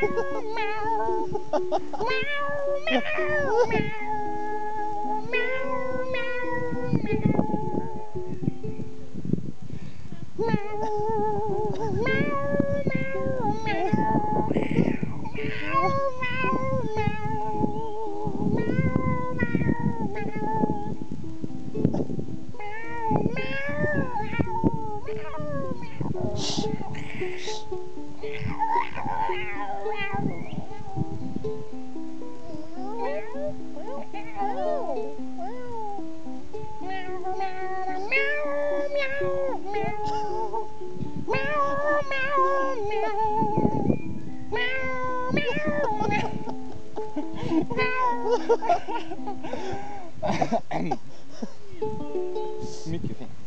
Mycket Mikrofon.